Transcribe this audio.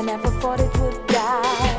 I never thought it would die,